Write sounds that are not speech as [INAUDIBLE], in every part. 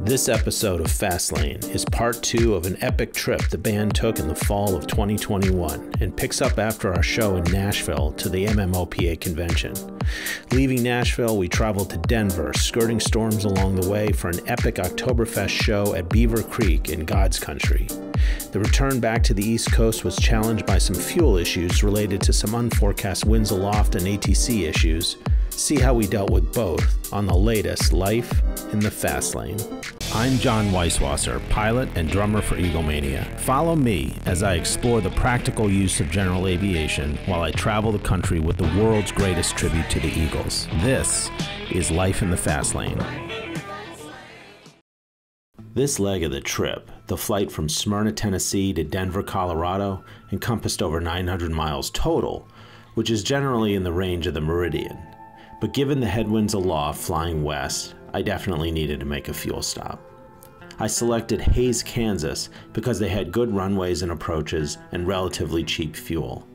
This episode of Fastlane is part two of an epic trip the band took in the fall of 2021 and picks up after our show in Nashville to the MMOPA convention. Leaving Nashville, we traveled to Denver, skirting storms along the way for an epic Oktoberfest show at Beaver Creek in God's Country. The return back to the East Coast was challenged by some fuel issues related to some unforecast winds aloft and ATC issues. See how we dealt with both on the latest Life in the Fast Lane. I'm John Weisswasser, pilot and drummer for Eaglemania. Follow me as I explore the practical use of general aviation while I travel the country with the world's greatest tribute to the Eagles. This is Life in the Fast Lane. This leg of the trip, the flight from Smyrna, Tennessee to Denver, Colorado, encompassed over 900 miles total, which is generally in the range of the meridian. But given the headwinds aloft flying west, I definitely needed to make a fuel stop. I selected Hays, Kansas because they had good runways and approaches and relatively cheap fuel.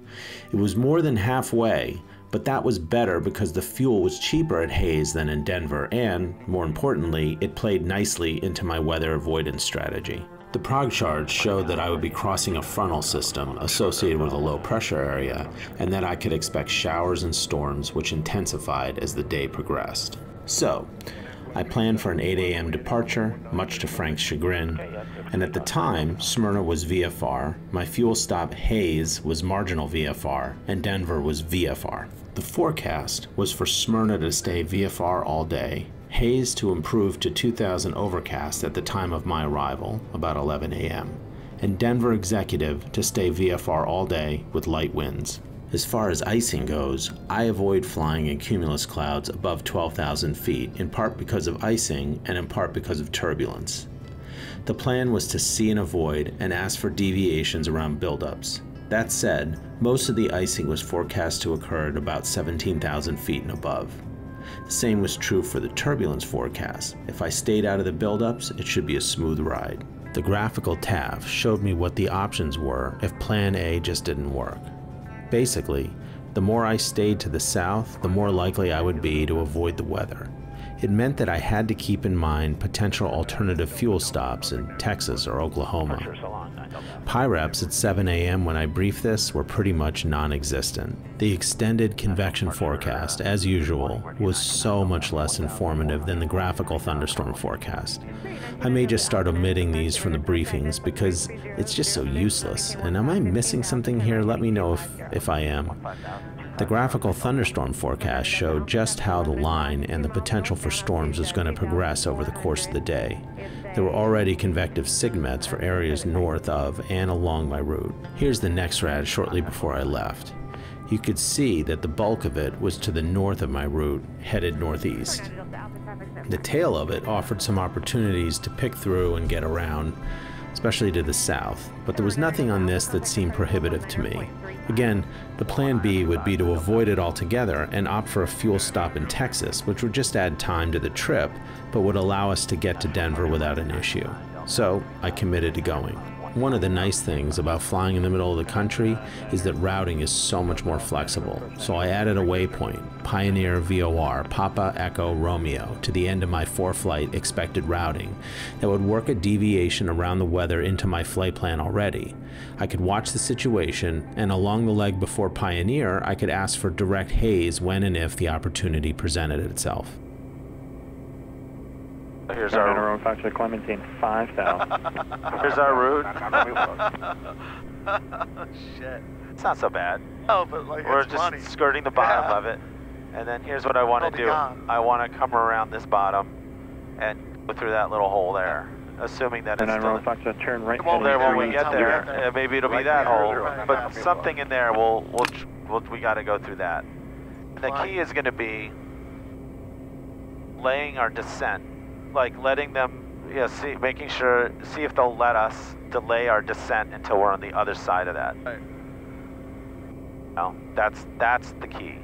It was more than halfway, but that was better because the fuel was cheaper at Hays than in Denver, and, more importantly, it played nicely into my weather avoidance strategy. The prog charts showed that I would be crossing a frontal system associated with a low pressure area, and that I could expect showers and storms which intensified as the day progressed. So, I planned for an 8 a.m. departure, much to Frank's chagrin, and at the time, Smyrna was VFR, my fuel stop Hays was marginal VFR, and Denver was VFR. The forecast was for Smyrna to stay VFR all day, Hays to improve to 2000 overcast at the time of my arrival, about 11 a.m., and Denver Executive to stay VFR all day with light winds. As far as icing goes, I avoid flying in cumulus clouds above 12,000 feet, in part because of icing and in part because of turbulence. The plan was to see and avoid and ask for deviations around buildups. That said, most of the icing was forecast to occur at about 17,000 feet and above. The same was true for the turbulence forecast. If I stayed out of the buildups, it should be a smooth ride. The graphical TAF showed me what the options were if Plan A just didn't work. Basically, the more I stayed to the south, the more likely I would be to avoid the weather. It meant that I had to keep in mind potential alternative fuel stops in Texas or Oklahoma. PIREPs at 7 a.m. when I briefed this were pretty much non existent. The extended convection forecast, as usual, was so much less informative than the graphical thunderstorm forecast. I may just start omitting these from the briefings because it's just so useless. And am I missing something here? Let me know if, if I am. The graphical thunderstorm forecast showed just how the line and the potential for storms was going to progress over the course of the day. There were already convective sigmets for areas north of and along my route. Here's the NEXRAD shortly before I left. You could see that the bulk of it was to the north of my route, headed northeast. The tail of it offered some opportunities to pick through and get around, especially to the south, but there was nothing on this that seemed prohibitive to me. Again, the plan B would be to avoid it altogether and opt for a fuel stop in Texas, which would just add time to the trip, but would allow us to get to Denver without an issue. So I committed to going. One of the nice things about flying in the middle of the country is that routing is so much more flexible. So I added a waypoint, Pioneer VOR, Papa Echo Romeo, to the end of my ForeFlight expected routing that would work a deviation around the weather into my flight plan already. I could watch the situation, and along the leg before Pioneer, I could ask for direct Hays when and if the opportunity presented itself. Here's our Monroe Foxtrot Clementine 5000. [LAUGHS] here's our route. [LAUGHS] Shit. It's not so bad. Oh, but like We're it's just funny. skirting the bottom Yeah. of it. And then here's what I want to do. gone. I want to come around this bottom and go through that little hole there, assuming that it's Monroe still Foxtrot turn right. Come on there heading when we get two, there. Uh, maybe it'll be that hole, right but there. something in there. We'll we'll, we'll we got to go through that. And the Fine. key is going to be laying our descent, like letting them, yeah, see, making sure, see if they'll let us delay our descent until we're on the other side of that. Right. No, that's that's the key.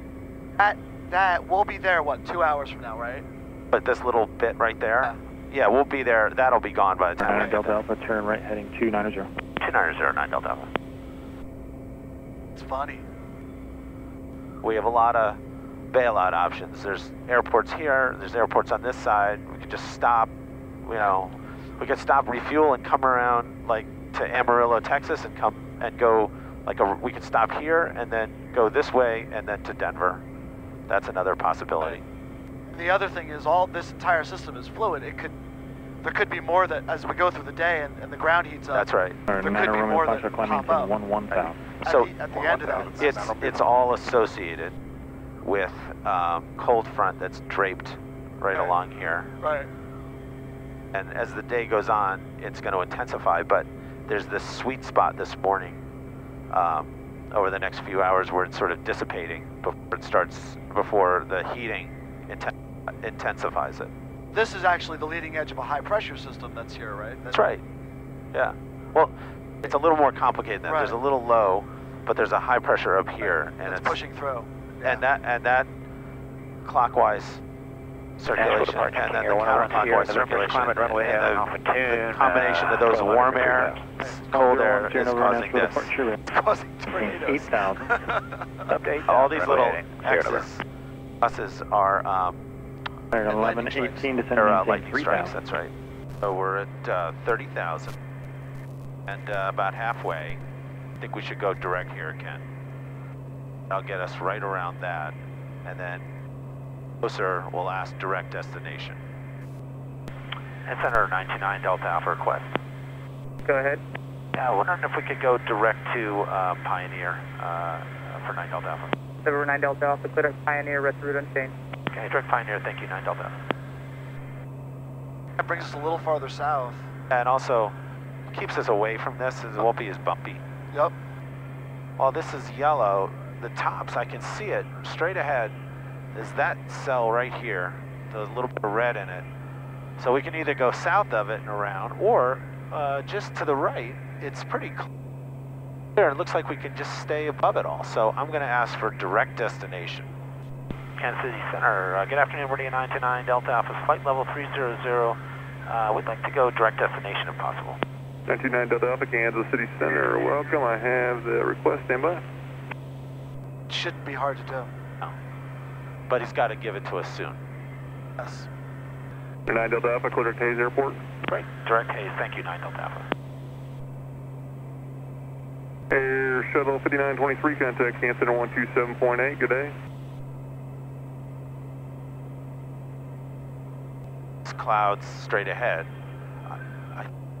That that we'll be there. What two hours from now, right? But this little bit right there, yeah, we'll be there. That'll be gone by the time. we Nine get Delta Alpha turn right heading 290. there. Two nine zero nine Delta. Alpha. It's funny. We have a lot of bailout options. There's airports here. There's airports on this side. We could just stop. you know, we could stop, refuel, and come around like to Amarillo, Texas, and come and go like a. We could stop here and then go this way and then to Denver. That's another possibility. The other thing is all this entire system is fluid. It could, there could be more that as we go through the day and, and the ground heats up. That's right. Or There could be more that Foxtrot pop up. 1 1 south. At So- the, at the end of that, It's it's all associated with um, cold front that's draped right Right. along here. right. and as the day goes on, it's going to intensify. But there's this sweet spot this morning um, over the next few hours where it's sort of dissipating before it starts, before the heating inten- intensifies it. This is actually the leading edge of a high pressure system that's here, right? That's right. Yeah. Well, it's a little more complicated than that. There's a little low, but there's a high pressure up here, and It's it's pushing through. And that and that clockwise circulation and then the here, one hour counterclockwise circulation and the, the combination of those warm air, cold air is causing this. departure. Causing tornadoes. 8,000. [LAUGHS] Update. All these little X's, buses are um, Niner 11 lightning 18 to are uh, lightning strikes. That's right. So we're at uh, 30,000 and uh, about halfway. I think we should go direct here, Ken. That'll get us right around that, and then closer we'll ask direct destination. And Center 929 Delta Alpha request. Go ahead. Yeah, wondering if we could go direct to uh, Pioneer uh, for 9 Delta Alpha. Silver 9 Delta Alpha, clear to Pioneer, rest route unchanged. Okay, direct Pioneer, thank you, 9 Delta Alpha. That brings us a little farther south. And also keeps us away from this, as it won't be as bumpy. Yep. While this is yellow, the tops, I can see it straight ahead, is that cell right here, the little bit of red in it. So we can either go south of it and around, or uh, just to the right, it's pretty clear. It looks like we can just stay above it all. So I'm going to ask for direct destination. Kansas City Center, uh, good afternoon, we're 929 Delta Alpha, flight level 300. Uh, we'd like to go direct destination if possible. 929 Delta Alpha, Kansas City Center. Welcome. I have the request standby. Shouldn't be hard to do. But he's got to give it to us soon. Yes. 9 Delta Alpha, clear to Hays Airport. Right, direct Hays, thank you, 9 Delta Alpha. Air Shuttle 5923, contact Kansas Center 127.8. Good day. It's clouds straight ahead.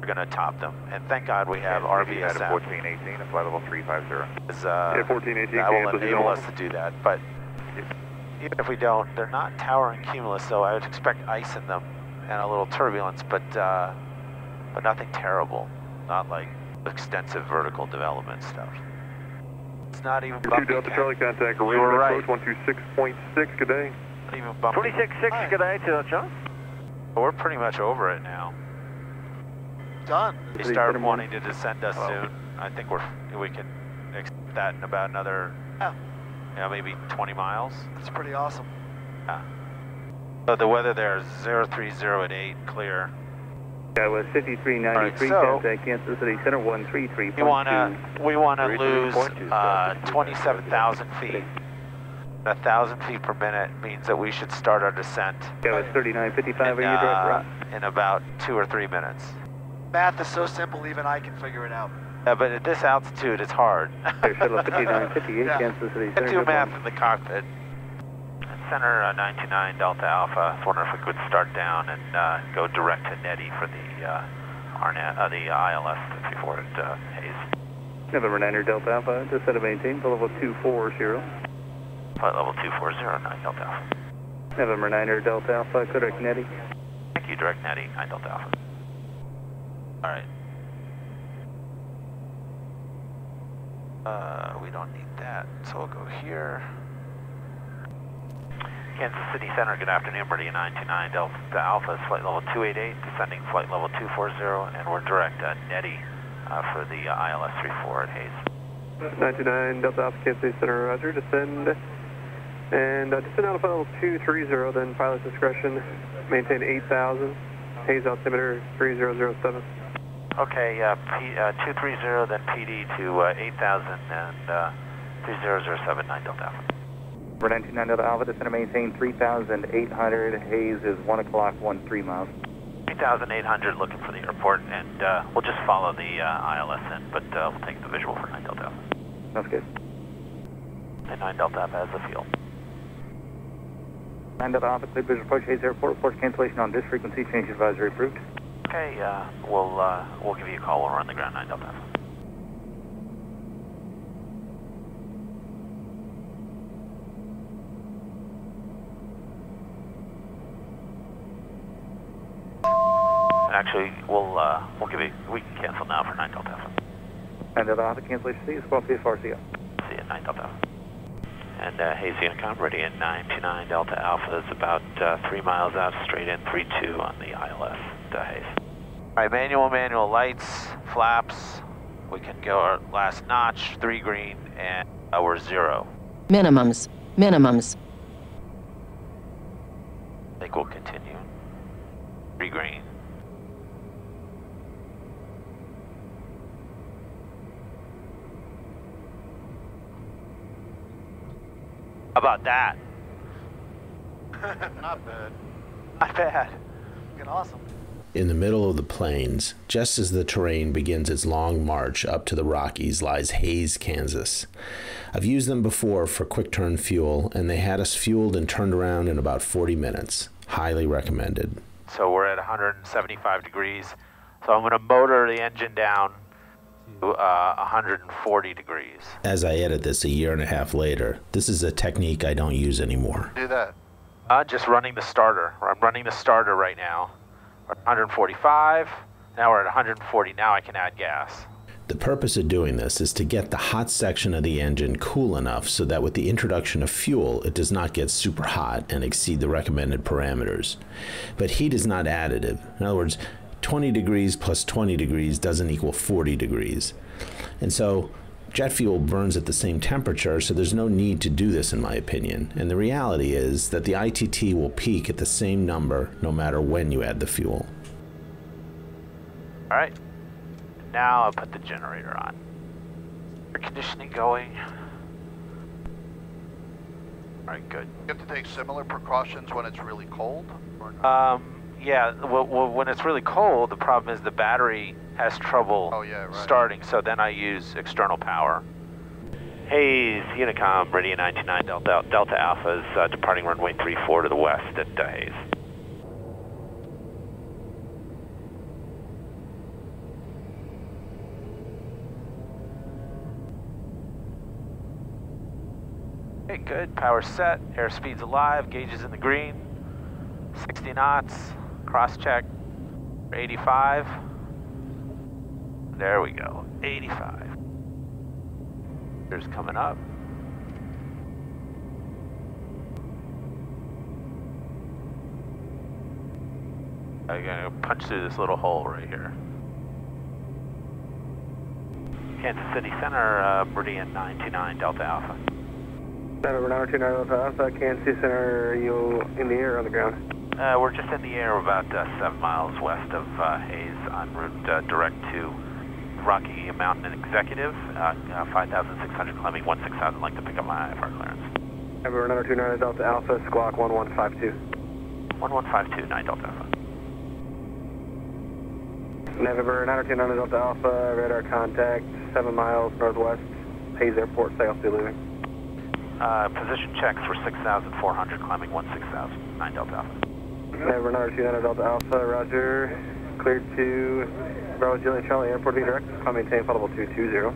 I, I, we're going to top them. And thank God we have RVSM. 1418, flight level 350. Is, uh, Yeah, 1418, that will enable us to do that. But even if we don't, they're not towering cumulus, so I would expect ice in them and a little turbulence, but uh, but nothing terrible. Not like extensive vertical development stuff. It's not even 2 bumpy. Delta Ken. Charlie, contact You were radar right. 126.6. Good day. Not even bumpy. 26.6, good day to John. We're pretty much over it now. Done. They Please start wanting to descend us Hello. soon. I think we're we can expect that in about another, Yeah. you know, maybe 20 miles. That's pretty awesome. Yeah. So the weather there is 030 at 8, clear. That was 5393, All right, so- contact Kansas City Center 133.2. We want to we want to Three, three, lose point uh, 27,000 feet. A thousand feet per minute means that we should start our descent That was 3955, are in, you uh, in about two or three minutes. Math is so simple, even I can figure it out. Uh, but at this altitude, it's hard. [LAUGHS] Air Shuttle 5958, Yeah. Kansas City I Center. do good math in the cockpit. Center uh, 929 Delta Alpha. I was wondering if we could start down and uh, go direct to Netty for the uh, RNet, uh, the ILS 54 at uh, Hays. November 9 Delta Alpha, descend to maintain, full level 240. Flight level 240, 9 Delta Alpha. November 9 Delta Alpha, correct Netty. Thank you, direct Netty, 9 Delta Alpha. All right. Uh, we don't need that, so we'll go here. Kansas City Center, good afternoon, Meridian 929 Delta Alpha, flight level 288, descending flight level 240, and we're direct uh, Netty uh, for the uh, ILS 34 at Hays. 929 Delta Alpha, Kansas City Center, roger. Descend. And uh, descend out of level 230, then pilot discretion. Maintain 8,000. Hays altimeter 3007. Okay, uh, P, uh, 230, then PD to uh, 8000 and uh, 3007, 9 Delta Alpha. Number 929 Delta Alpha, descend to maintain 3,800. Hays is 1 o'clock, 13 miles. 9 2800 looking for the airport, and uh, we'll just follow the uh, ILS in, but uh, we'll take the visual for 9 Delta Alpha. Sounds good. And 9 Delta Alpha has the field. 9 Delta Alpha, clear visual approach Hays Airport. Reports cancellation on this frequency. Change advisory approved. Okay, uh, we'll uh, we'll give you a call when we're on the ground, 9 Delta Alpha. Actually, we'll uh, we'll give you we can cancel now for 9 Delta Alpha. 9 Delta Alpha, cancellation C, squawk VFRCO. See you, 9 Delta Alpha. And uh, Hays Unicom, ready at 929 Delta Alpha is about uh, three miles out, straight in 3-2 on the ILS, uh, Hays. All right, manual, manual lights, flaps. We can go our last notch, three green, and uh, we're zero. Minimums. Minimums. I think we'll continue. Three green. How about that? [LAUGHS] Not bad. [LAUGHS] Not bad. Fucking awesome. In the middle of the plains, just as the terrain begins its long march up to the Rockies, lies Hays, Kansas. I've used them before for quick turn fuel, and they had us fueled and turned around in about 40 minutes. Highly recommended. So we're at 175 degrees. So I'm going to motor the engine down to uh, 140 degrees. As I edit this a year and a half later, this is a technique I don't use anymore. Do that. Uh, just running the starter. I'm running the starter right now. We're at 145. Now we're at 140. Now I can add gas. The purpose of doing this is to get the hot section of the engine cool enough so that with the introduction of fuel, it does not get super hot and exceed the recommended parameters. But heat is not additive. In other words, 20 degrees plus 20 degrees doesn't equal 40 degrees. And so jet fuel burns at the same temperature, so there's no need to do this, in my opinion. And the reality is that the ITT will peak at the same number no matter when you add the fuel. All right. Now I'll put the generator on. Air conditioning going. All right, good. You have to take similar precautions when it's really cold? Or not? Um, yeah, well, well, when it's really cold, the problem is the battery has trouble Oh, yeah, right. starting, so then I use external power. Hays, Unicom, ready at 929 Delta, Delta Alpha is uh, departing runway 34 to the west at uh, Hays. Okay, good. Power set. Airspeed's alive. Gauge is in the green. 60 knots. Cross check. 85. There we go. 85. There's coming up. I'm gonna punch through this little hole right here. Kansas City Center, uh, Meridian 929 Delta Alpha. November 929 Delta Alpha, Kansas City Center, are you in the air or on the ground? Uh, we're just in the air about uh, seven miles west of uh, Hays en route uh, direct to Rocky Mountain Executive, uh, uh, 5,600 climbing, 16,000 like to pick up my IFR clearance. November 929 Delta Alpha, squawk 1152. 1152, 9 Delta Alpha. November 929 Delta Alpha, radar contact, 7 miles northwest, Hays Airport, south leaving. Uh, position checks for 6,400 climbing, 16,000, 9 Delta Alpha. November 929 Delta Alpha, roger. Cleared to Bravo Juliet Charlie Airport, be direct. Climb maintain, followable 220.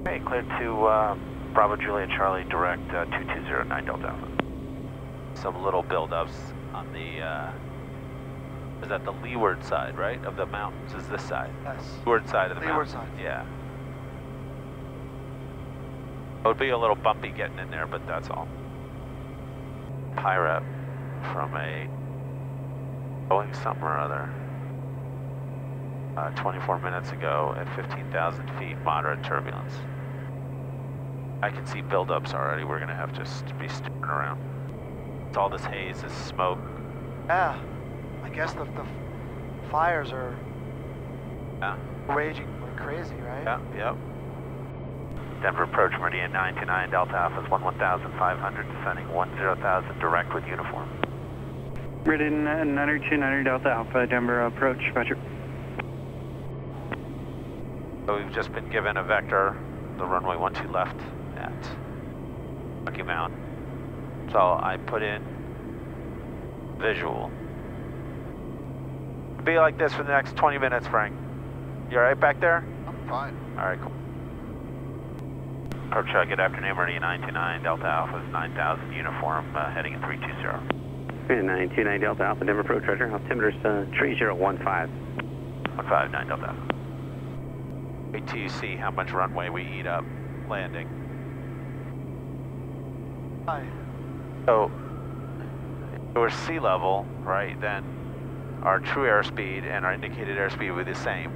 Okay, cleared to uh, Bravo Juliet Charlie direct uh, 220, 9 Delta Alpha. Some little buildups on the, uh, is that the leeward side, right, of the mountains? Is this side? Yes. Leeward side of the Leeward mountains. side. Yeah. It would be a little bumpy getting in there, but that's all. Pirate from a Boeing something or other. Uh, 24 minutes ago at 15,000 feet, moderate turbulence. I can see buildups already. We're gonna have to st- be sticking around. It's all this haze, this smoke. Yeah. I guess the, the fires are Yeah, raging like crazy, right? yeah, yep. Denver approach Meridian 929 Delta Alpha is 11,500, descending 10,000 direct with uniform. Meridian uh, 929 Delta Alpha, Denver approach, Roger. So we've just been given a vector, the runway 12 left at Rocky Mount. So I put in visual. Be like this for the next 20 minutes, Frank. You alright back there? I'm fine. Alright, cool. Approach, uh, good afternoon, Meridian 929 Delta Alpha is 9000 uniform, uh, heading at 320. Meridian 929 Delta Alpha, Denver approach, Roger. Altimeter's uh, 3015. 159 Delta Alpha. Wait till you see how much runway we eat up landing. Hi. So, if we're sea level, right, then our true airspeed and our indicated airspeed will be the same.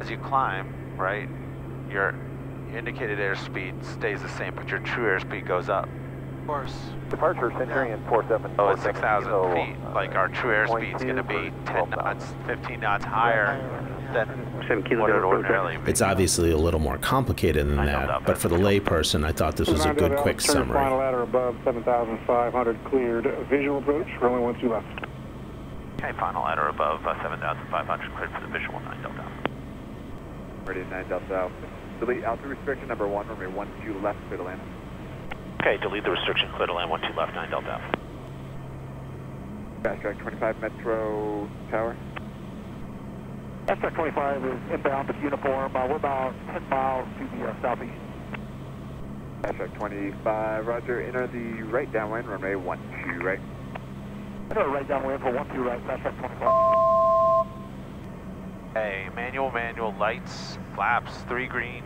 As you climb, right, your indicated airspeed stays the same, but your true airspeed goes up. Of course. Departure Centurion 47. So at 6,000 feet, like our true airspeed is going to be 10 knots, 15 knots higher than 7 kilo what it ordinarily be. It's obviously a little more complicated than that, but for the layperson, I thought this was a good quick summary. Final summary. ladder above 7,500 cleared. Visual approach, runway 12 left. Okay, final ladder above uh, 7500 cleared for the visual 9 Delta Alpha. Meridian 9 Delta Alpha. Delete altitude restriction number 1, runway 12 left, clear to land. Okay, delete the restriction, clear to land 12 left 9 Delta Alpha. Fast track 25 Metro Tower. Extract 25 is inbound with uniform. Uh, we're about 10 miles to the uh, southeast. Fast track 25, roger. Enter the right downwind, runway 12 right. I know right downwind for 1 2 right, fast track 25. Hey, manual, manual, lights, flaps, three green,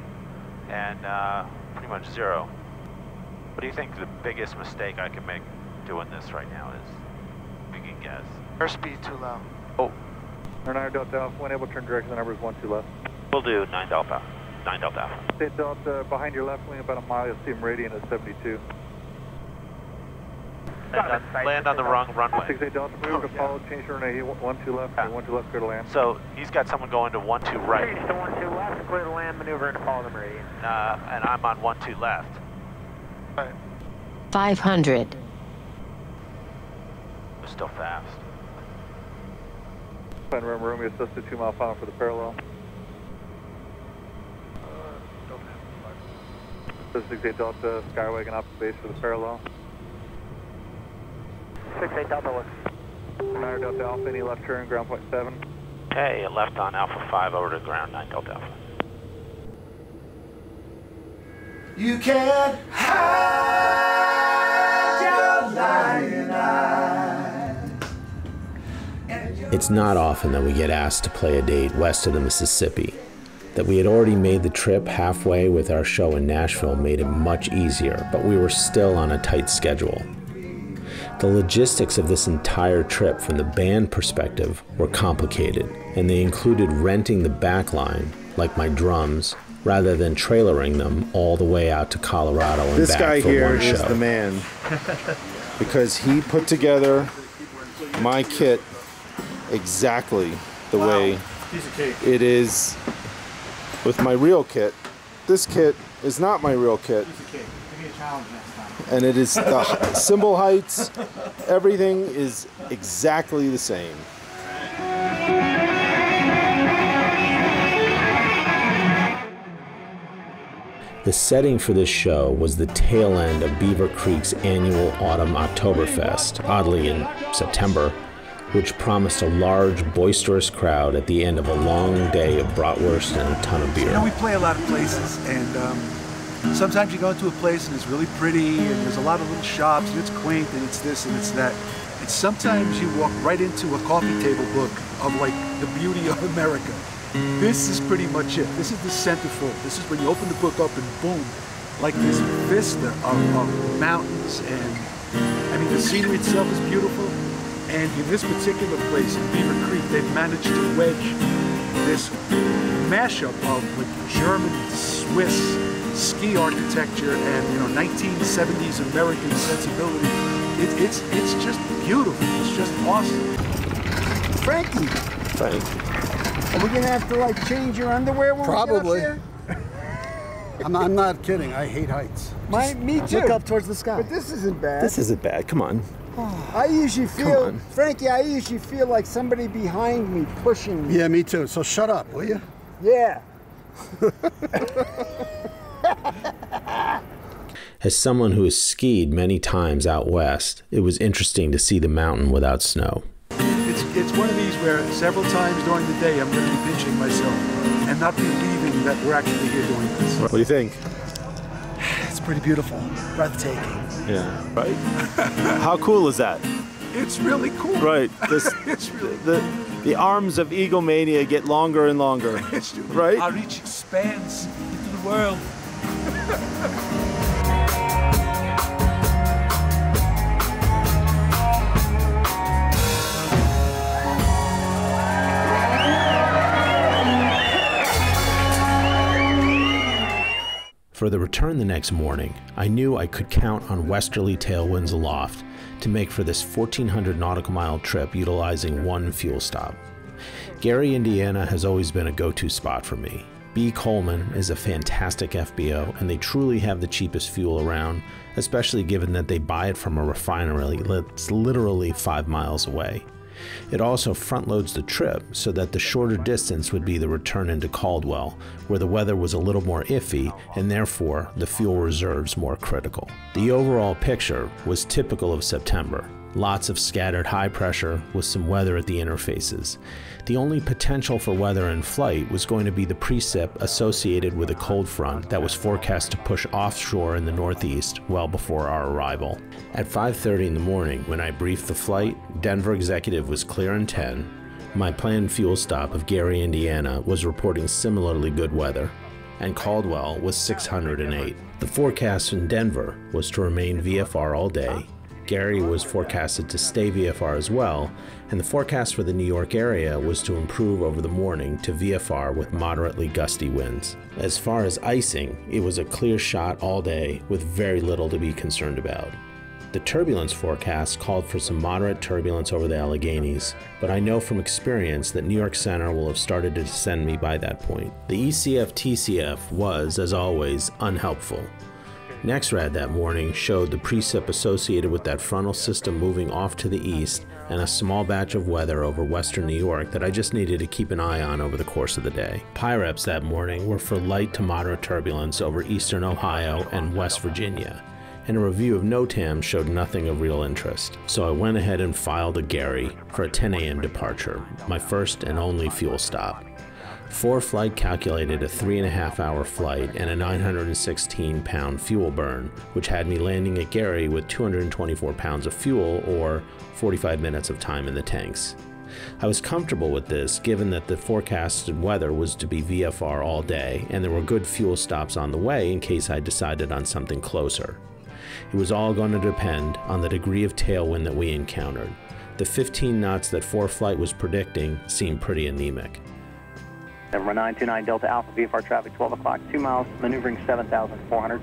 and uh, pretty much zero. What do you think the biggest mistake I can make doing this right now is? We can guess. Airspeed too low. Oh, 9 Delta Alpha, when able to turn direction, the number is 1 2 left. We'll do 9 Delta. 9 Delta Alpha. State Delta, behind your left wing about a mile, you'll see meridian at 72. land on, land on the wrong runway. 68 Delta, move to follow, change to runway 1 2 left, Yeah. 1 2 left, clear to land. So he's got someone going to one two right, to 1 2 left, clear to land, maneuver and follow the meridian. uh, and I'm on one two left. Right. 500, We're still fast. Plan room, room, we assisted 2 mile final for the parallel. This is 68 Delta, Skywagon the base for the parallel. 68 Delta looks. 9 Delta Alpha, any left turn, ground point 7. Okay, left on Alpha 5 over to ground 9 Delta Alpha. You can't hide your lying It's not often that we get asked to play a date west of the Mississippi. That we had already made the trip halfway with our show in Nashville made it much easier, but we were still on a tight schedule. The logistics of this entire trip from the band perspective were complicated, and they included renting the backline, like my drums, rather than trailering them all the way out to Colorado and This back guy for here one is show. the man [LAUGHS] because he put together my kit exactly the way it is with my real kit. This kit is not my real kit. And it is the h- [LAUGHS] cymbal heights, everything is exactly the same. The setting for this show was the tail end of Beaver Creek's annual Autumn Oktoberfest, oddly in September, which promised a large, boisterous crowd at the end of a long day of bratwurst and a ton of beer. You know, we play a lot of places, and um, sometimes you go into a place and it's really pretty, and there's a lot of little shops, and it's quaint, and it's this and it's that. And sometimes you walk right into a coffee table book of like the beauty of America. This is pretty much it. This is the centerfold. This is when you open the book up and boom, like this vista of, of mountains, and I mean the scenery itself is beautiful. And in this particular place, in Beaver Creek, they've managed to wedge this mashup of like German, Swiss ski architecture and you know 1970s American sensibility. It, it's it's just beautiful. It's just awesome. Frankie, Frank. are we gonna have to like change your underwear when Probably. we get up I'm, I'm not kidding. I hate heights. My, me too. Look up towards the sky. But this isn't bad. This isn't bad. Come on. I usually feel, Frankie, I usually feel like somebody behind me pushing me. Yeah, me too. So shut up, will you? Yeah. [LAUGHS] As someone who has skied many times out west, it was interesting to see the mountain without snow. It's, it's one of these where several times during the day I'm going to be pinching myself and not believing that we're actually here doing this. What do you think? It's pretty beautiful, breathtaking. Yeah. Right? How cool is that? It's really cool. Right. [LAUGHS] This, it's really the, the arms of egomania get longer and longer. right? Our reach expands into the world. [LAUGHS] For the return the next morning, I knew I could count on westerly tailwinds aloft to make for this 1400 nautical mile trip utilizing one fuel stop. Gary, Indiana has always been a go to spot for me. B. Coleman is a fantastic FBO, and they truly have the cheapest fuel around, especially given that they buy it from a refinery that's literally five miles away. It also front loads the trip so that the shorter distance would be the return into Caldwell, where the weather was a little more iffy and therefore the fuel reserves more critical. The overall picture was typical of September. Lots of scattered high pressure with some weather at the interfaces. The only potential for weather in flight was going to be the precip associated with a cold front that was forecast to push offshore in the northeast well before our arrival. At 5:30 in the morning, when I briefed the flight, Denver executive was clear in 10. My planned fuel stop of Gary, Indiana was reporting similarly good weather, and Caldwell was 608. The forecast in Denver was to remain VFR all day Gary was forecasted to stay VFR as well, and the forecast for the New York area was to improve over the morning to VFR with moderately gusty winds. As far as icing, it was a clear shot all day with very little to be concerned about. The turbulence forecast called for some moderate turbulence over the Alleghenies, but I know from experience that New York Center will have started to descend me by that point. The ECF TCF was, as always, unhelpful. NexRad that morning showed the precip associated with that frontal system moving off to the east and a small batch of weather over western New York that I just needed to keep an eye on over the course of the day. PIREPs that morning were for light to moderate turbulence over eastern Ohio and West Virginia, and a review of NOTAM showed nothing of real interest. So I went ahead and filed a Gary for a 10 a.m. departure, my first and only fuel stop. ForeFlight calculated a three and a half hour flight and a 916 pound fuel burn, which had me landing at Gary with 224 pounds of fuel or 45 minutes of time in the tanks. I was comfortable with this given that the forecasted weather was to be VFR all day and there were good fuel stops on the way in case I decided on something closer. It was all going to depend on the degree of tailwind that we encountered. The 15 knots that ForeFlight was predicting seemed pretty anemic. Denver 929 Delta Alpha, VFR traffic 12 o'clock, 2 miles, maneuvering 7,400.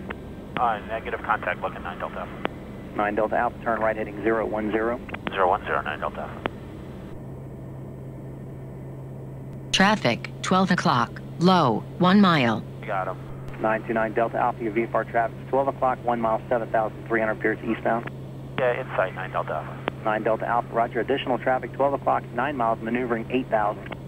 Uh, negative contact looking 9 Delta Alpha. 9 Delta Alpha, turn right heading 010. 010, 9 Delta Alpha. Traffic, 12 o'clock. Low, 1 mile. You got him. 929 Delta Alpha, your VFR traffic 12 o'clock, 1 mile, 7,300 appears eastbound. Yeah, insight 9 Delta Alpha. 9 Delta Alpha, roger. Additional traffic 12 o'clock, 9 miles, maneuvering 8,000.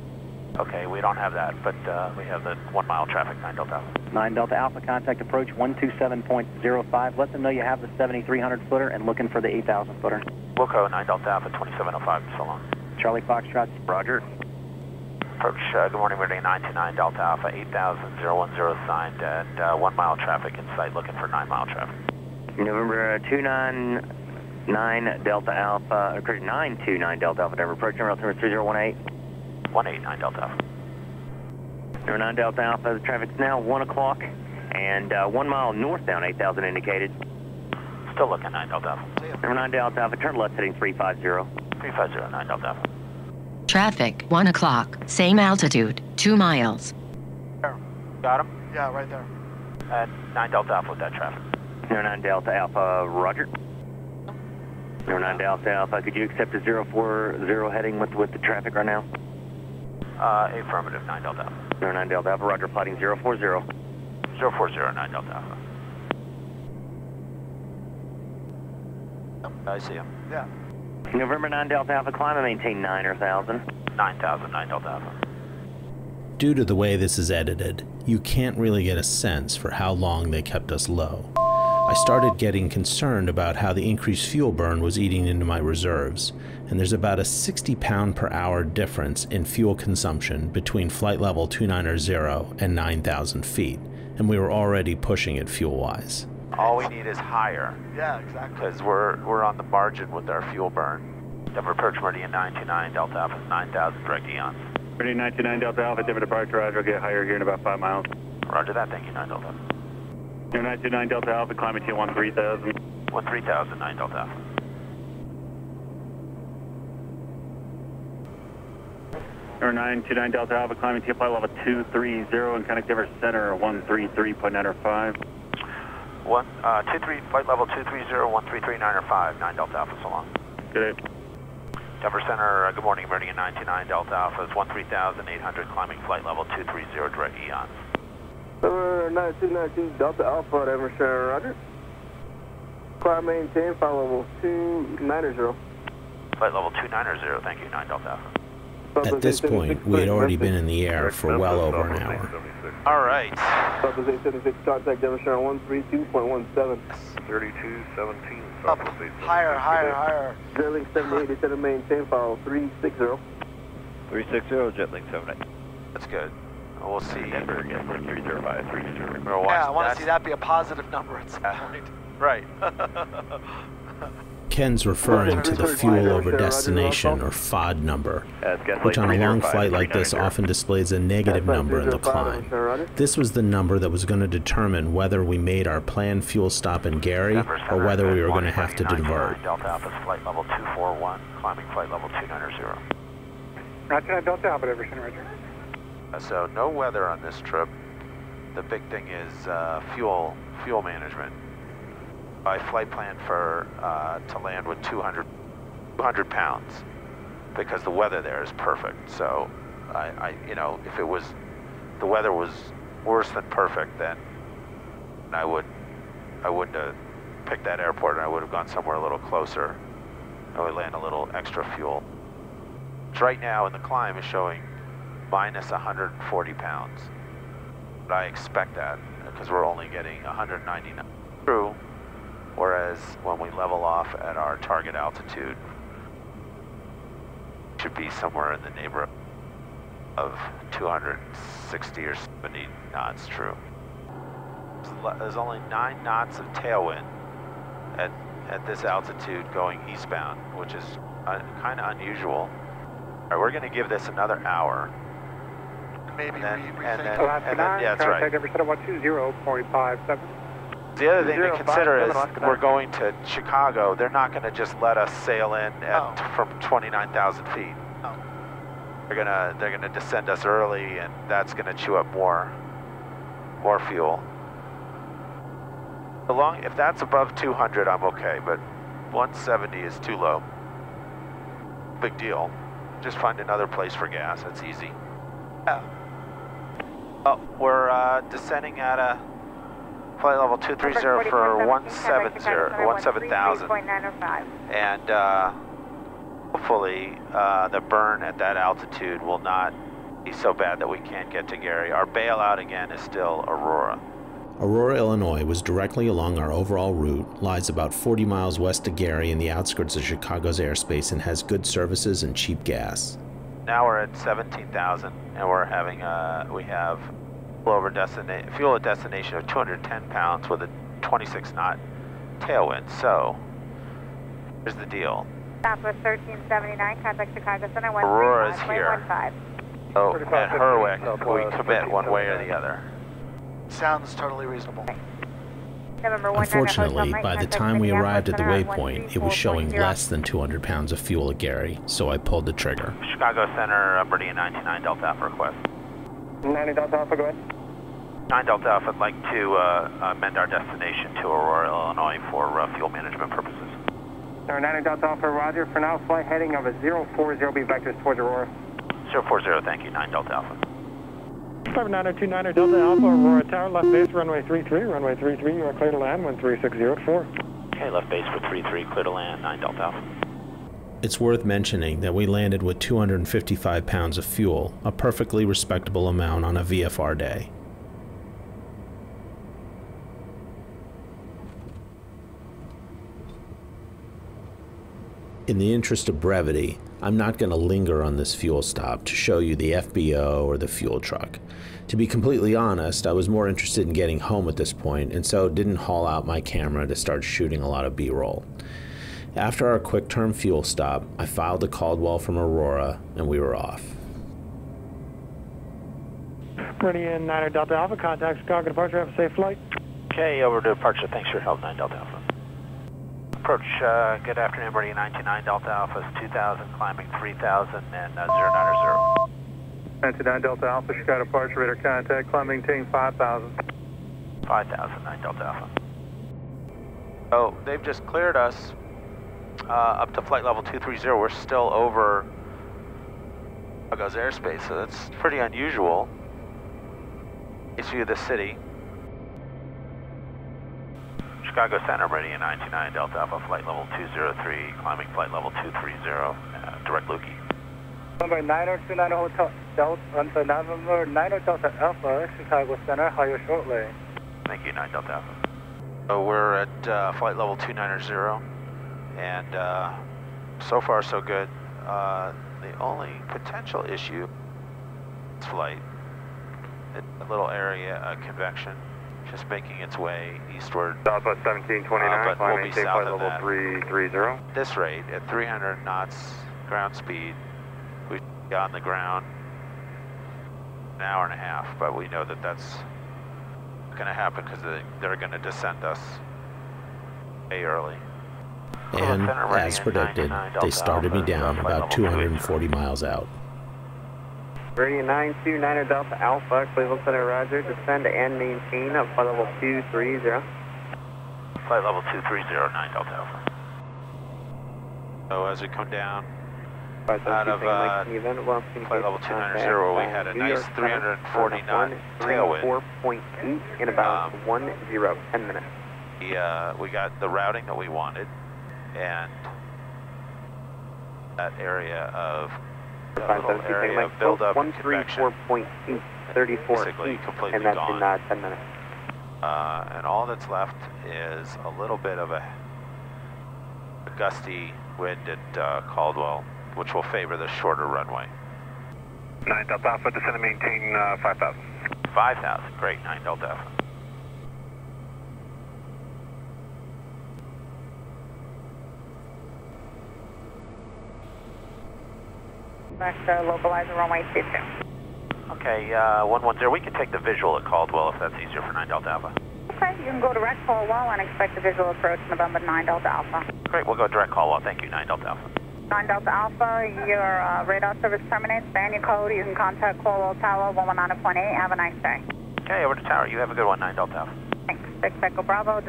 Okay, we don't have that, but uh, we have the 1 mile traffic 9 Delta Alpha. 9 Delta Alpha, contact approach 127.05. Let them know you have the 7,300 footer and looking for the 8,000 footer. Wilco 9 Delta Alpha, 2705, so long. Charlie Foxtrot. Roger. Approach, uh, good morning, we're 929 Delta Alpha, 8000, 010 signed, and uh, 1 mile traffic in sight, looking for 9 mile traffic. November 299 Delta Alpha, or 929 Delta Alpha, Denver. Approach number altimeter 3018. 189 Delta Alpha. Number 9 Delta Alpha, the traffic's now 1 o'clock and uh, 1 mile northbound, 8,000 indicated. Still looking 9 Delta Alpha. Number 9 Delta Alpha, turn left heading 350. 350, 9 Delta Alpha. Traffic, 1 o'clock. Same altitude, 2 miles. Got him? Yeah, right there. And 9 Delta Alpha with that traffic. Number 9 Delta Alpha, roger. Number 9 Delta Alpha, could you accept a 040 heading with, with the traffic right now? Uh, affirmative, 9 Delta Alpha. Number 9 Delta Alpha, roger, plotting 040. 040, 9 Delta Alpha. I see him. Yeah. November 9 Delta Alpha, climb and maintain 9 or 1,000. 9,000, 9 Delta Alpha. Due to the way this is edited, you can't really get a sense for how long they kept us low. I started getting concerned about how the increased fuel burn was eating into my reserves, and there's about a 60 pound per hour difference in fuel consumption between flight level 290 and 9,000 feet, and we were already pushing it fuel wise. All we need is higher. Yeah, exactly. Because we're, we're on the margin with our fuel burn. Denver approach Meridian 929 Delta Alpha 9,000 direct eons. Meridian 929 Delta Alpha, Denver departure, Roger, will get higher here in about 5 miles. Roger that, thank you, 9 Delta. Denver 929 Delta Alpha, climbing to 13,000. 13,000, 9 Delta Alpha. Denver 929 Delta Alpha, climbing to flight level 230 and connect Denver Center 133.905. One, uh, 23, flight level 230, 133905, 9 Delta Alpha, so long. Good day. Denver Center, uh, good morning, Meridian 929 Delta Alpha, is 13,800, climbing flight level 230, direct eons. Denver 9292 Delta Alpha, Denver Center, roger. Climb maintain, flight level 290. Flight level 290, thank you, 9 Delta Alpha. At this point, we had already been in the air for well over an hour. All right. Southwest 876, contact Denver 132.17. 3217. Up, higher, higher, higher. Jetlink 78, descend and maintain, file 360. 360, Jetlink 78. That's good. We'll see. Denver again, 305, 320. We'll watch- Yeah, I want to see that be a positive number at some point. Right. [LAUGHS] Ken's referring to the fuel over destination or FOD number, which on a long flight like this often displays a negative number in the climb. This was the number that was going to determine whether we made our planned fuel stop in Gary or whether we were going to have to divert. 929 Delta Alpha, flight level 241, climbing flight level 290. Roger, Delta Alpha, Denver Center, roger. Uh, So no weather on this trip. The big thing is uh, fuel fuel management. I flight plan for uh, to land with 200, 200 pounds because the weather there is perfect. So I, I, you know, if it was the weather was worse than perfect, then I would I wouldn't have picked that airport, and I would have gone somewhere a little closer. I would land a little extra fuel. Which right now in the climb is showing minus 140 pounds. But I expect that because we're only getting 199 through, whereas when we level off at our target altitude, should be somewhere in the neighborhood of 260 or 70 knots true. There's only nine knots of tailwind at, at this altitude going eastbound, which is uh, kind of unusual. All right, we're going to give this another hour. Maybe And then- we and then- and then- yeah, that's right. Denver Center 120.57. The other thing to consider is we're going to Chicago. They're not going to just let us sail in at Oh. from 29,000 feet. Oh. They're gonna they're gonna descend us early, and that's gonna chew up more more fuel. Along if that's above 200, I'm okay, but 170 is too low. Big deal. Just find another place for gas. That's easy. Yeah. Oh, we're uh, descending at a flight level 230 for 170, 170,000. And uh, hopefully uh, the burn at that altitude will not be so bad that we can't get to Gary. Our bailout again is still Aurora. Aurora, Illinois was directly along our overall route, lies about 40 miles west of Gary in the outskirts of Chicago's airspace, and has good services and cheap gas. Now we're at 17,000 and we're having uh, we have fuel over destination fuel at destination of 210 pounds with a 26 knot tailwind. So here's the deal. Southwest 1379, contact Chicago Center Aurora's here. 131.15. So at Herwick, we commit one way or the other. Sounds totally reasonable. November 19 Unfortunately, by the time we arrived at the waypoint, it was showing less than 200 pounds of fuel at Gary, so I pulled the trigger. Chicago Center, uh, Meridian 929 Delta Alpha request. 90 Delta Alpha, go ahead. 9 Delta Alpha, I'd like to uh, amend our destination to Aurora, Illinois for uh, fuel management purposes. Number 90 Delta Alpha, roger. For now, flight heading of a 040, be vectors towards Aurora. 040, thank you, 9 Delta Alpha. 7929 Delta Alpha, Aurora Tower, left base, runway 33, runway 33, you are uh, clear to land, 13604. Okay, left base for 3-3, clear to land, 9 Delta Alpha. It's worth mentioning that we landed with 255 pounds of fuel, a perfectly respectable amount on a VFR day. In the interest of brevity, I'm not going to linger on this fuel stop to show you the FBO or the fuel truck. To be completely honest, I was more interested in getting home at this point and so didn't haul out my camera to start shooting a lot of B-roll. After our quick term fuel stop, I filed the Caldwell from Aurora and we were off. Meridian 9 Delta Alpha, contact Chicago departure, have a safe flight. Okay, over to departure, thanks for your help, 9 Delta Alpha. Approach, uh, good afternoon, Meridian 929 Delta Alpha, is 2000, climbing 3000 and uh, 090. 99 Delta Alpha, Chicago departure, radar contact, climbing maintain 5000. 5000, 9 Delta Alpha. Oh, they've just cleared us uh, up to flight level 230. We're still over Chicago's airspace, so that's pretty unusual. Issue of the city. Chicago Center, Meridian 929 Delta Alpha, flight level 203, climbing flight level 230, uh, direct Lukey. Number 9029 Hotel Delta, under November 90 Delta Alpha, Chicago Center, higher shortly. Thank you, 9 Delta Alpha. So we're at uh, flight level 290, and uh, so far so good. Uh, the only potential issue is flight. A little area uh, convection, just making its way eastward. Southwest 1729, Uh, but climb we'll be maintain south flight of level that. 330. This rate, at 300 knots ground speed, we got on the ground an hour and a half, but we know that that's going to happen because they, they're going to descend us way early. And, as predicted, they started me down about 240 miles out. Meridian 929 Delta Alpha, Cleveland Center, roger, descend and maintain at flight level 230. Flight level 230, 9 Delta Alpha. So as we come down Right, out of uh, event, well, flight level 290, we had a nice 340 knot tailwind. 4.8 in about Um, 10, 10 minutes. We, uh, we got the routing that we wanted, and that area of that Five little seven two, area take of build-up and convection basically completely and that's gone. in uh, 10 minutes. Uh, and all that's left is a little bit of a, a gusty wind at uh, Caldwell, which will favor the shorter runway. 9 Delta Alpha, descend and maintain uh, 5000. 5000, great, 9 Delta Alpha. Next, uh, localizer runway 22. Okay, uh, 110, we can take the visual at Caldwell if that's easier for 9 Delta Alpha. Okay, you can go direct Caldwell and expect a visual approach November 9 Delta Alpha. Great, we'll go direct Caldwell. Thank you, 9 Delta Alpha. 9 Delta Alpha, your uh, radar service terminates. Band your code. You can contact Caldwell Tower 119.8. Have a nice day. Okay, over to Tower. You have a good one, 9 Delta Alpha. Thanks. Six Echo Bravo.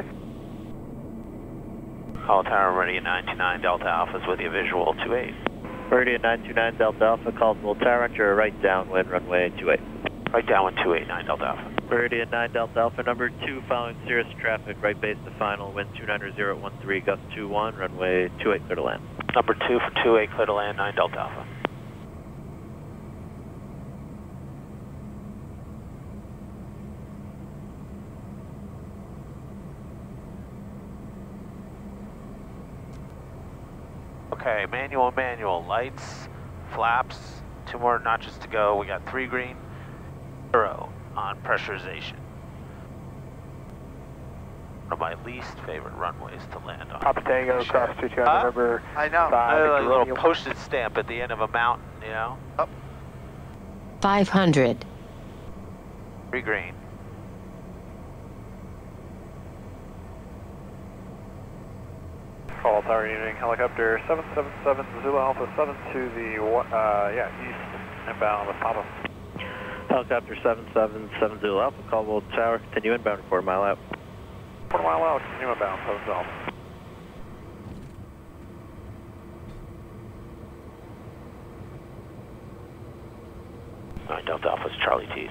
Call Tower Meridian 929 Delta Alpha is with you, visual 28. Meridian 929 Delta Alpha, Caldwell Tower, enter right downwind, runway 28. Right downwind 28, 9 Delta Alpha. Meridian 9 Delta Alpha, number 2, following Cirrus traffic, right base to final, wind 290 at 13, gust 21, runway 28, clear to land. Number 2 for 28, clear to land, 9 Delta Alpha. Okay, manual, manual, lights, flaps, two more notches to go. We got three green, zero on pressurization. One of my least favorite runways to land on. Papa Tango, cross 22 on Huh? November I know. five, Uh, like a little postage stamp at the end of a mountain, you know? 500. Three green. Call Tower Unit Helicopter 777 Zulu Alpha 7 to the, uh, yeah, east inbound with Papa. Helicopter 777 Zulu Alpha, Caldwell Tower, continue inbound, quarter mile out. Quarter mile out, continue inbound, 7 Alpha. Nine Delta Alpha is Charlie Tees.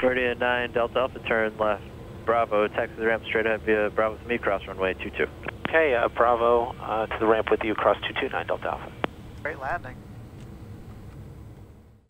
Meridian 9 Delta Alpha, turn left Bravo, taxi the ramp straight ahead via Bravo to me, cross runway 22. Okay, uh, Bravo uh, to the ramp with you, cross 229 Delta Alpha. Great landing.